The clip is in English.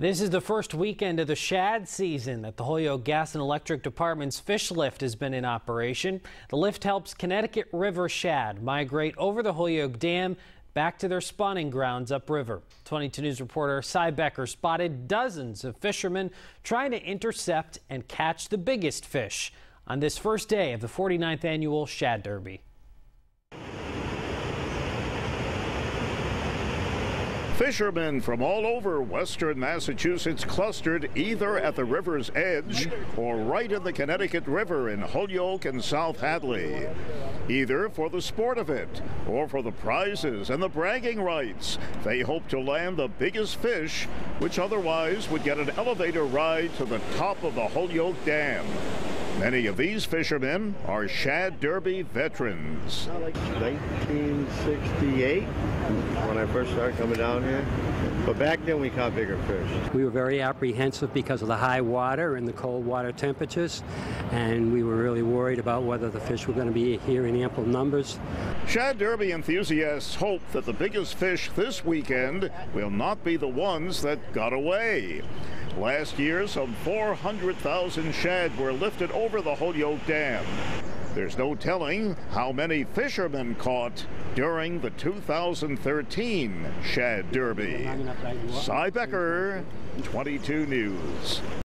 This is the first weekend of the shad season that the Holyoke Gas and Electric Department's fish lift has been in operation. The lift helps Connecticut River shad migrate over the Holyoke Dam back to their spawning grounds upriver. 22 News reporter Cy Becker spotted dozens of fishermen trying to intercept and catch the biggest fish on this first day of the 49th annual Shad Derby. Fishermen from all over western Massachusetts clustered either at the river's edge or right in the Connecticut River in Holyoke and South Hadley. Either for the sport of it or for the prizes and the bragging rights, they hope to land the biggest fish, which otherwise would get an elevator ride to the top of the Holyoke Dam. Many of these fishermen are Shad Derby veterans. 1968 when I first started coming down here. But back then we caught bigger fish. We were very apprehensive because of the high water and the cold water temperatures, and we were really worried about whether the fish were going to be here in ample numbers. Shad Derby enthusiasts hope that the biggest fish this weekend will not be the ones that got away. Last year, some 400,000 shad were lifted over the Holyoke Dam. There's no telling how many fishermen caught during the 2013 Shad Derby. Cy Becker, 22 News.